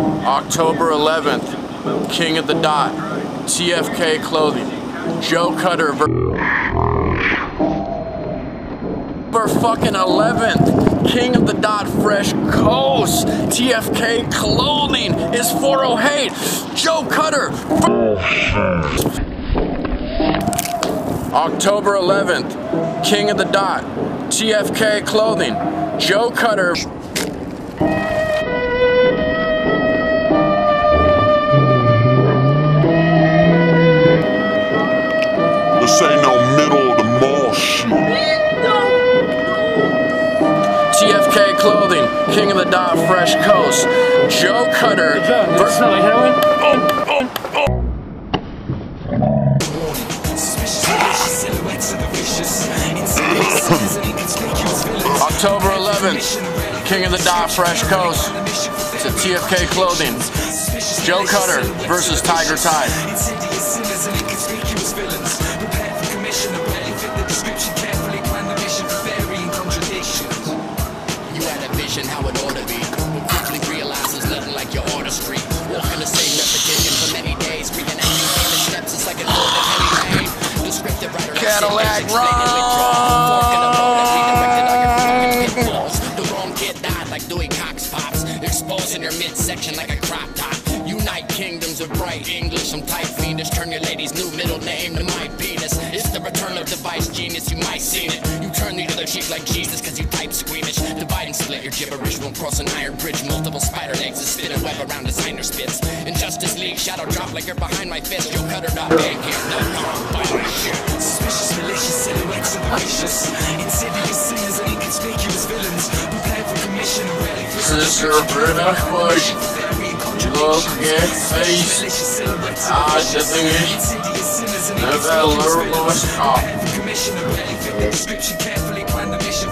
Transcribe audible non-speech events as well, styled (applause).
October 11th, King of the Dot, TFK Clothing, Joe Cutter. October fucking 11th, King of the Dot Fresh Coast, TFK Clothing is 408, Joe Cutter. October 11th, King of the Dot, TFK Clothing, Joe Cutter. King of the Dot Fresh Coast, Joe Cutter. Does it smell like heroin? (coughs) October 11th, King of the Dot Fresh Coast. It's at TFK Clothing. Joe Cutter versus Tiger Tide. Pitfalls. The wrong kid died like Dewey Cox pops, exposing your midsection like a crop top. Unite kingdoms of bright English, I'm fiendish. Turn your lady's new middle name to my penis. It's the return of device genius, you might it. You turn the other cheek like Jesus, cause you type squeamish. Divide and split your gibberish, won't cross an iron bridge. Multiple spider legs, a spinning web around designer spits. In Justice League, shadow drop like you're behind my fist. Dot bang here, no the vicious the thing is, Insidious sinners and never learn what's up. description Carefully plan the mission